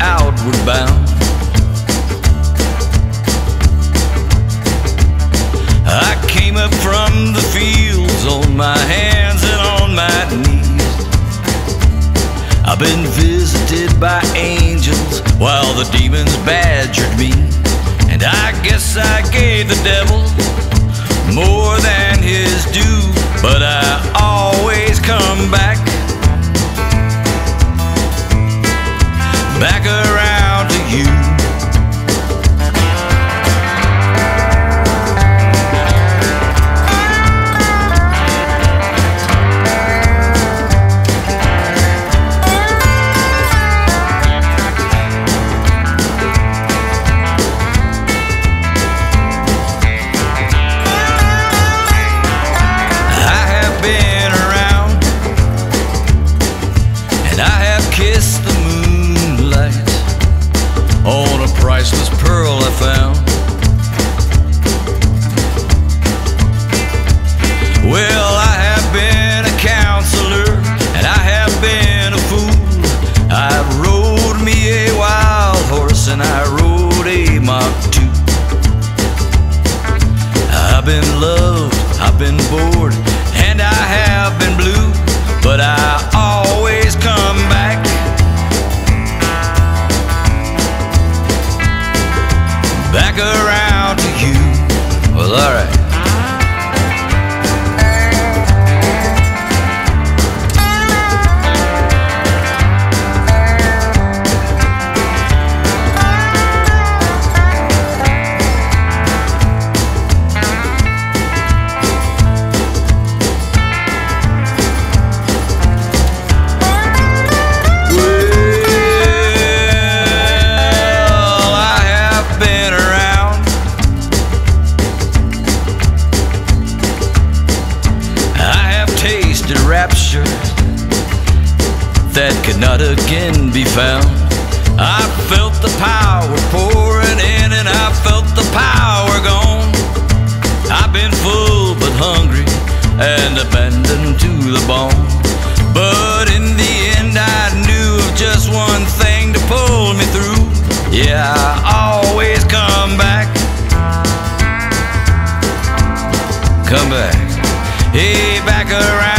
outward bound. I came up from the fields on my hands and on my knees. I've been visited by angels while the demons badgered me. And I guess I gave the devil more than his due, but I a 2. I've been loved, I've been bored, and I have been blue, but I always come back. Back around to you. Well, alright. the rapture that could not again be found. I felt the power pouring in and I felt the power gone. I've been full but hungry and abandoned to the bone. But in the end, I knew of just one thing to pull me through. Yeah, I always come back. Come back. Hey, back around.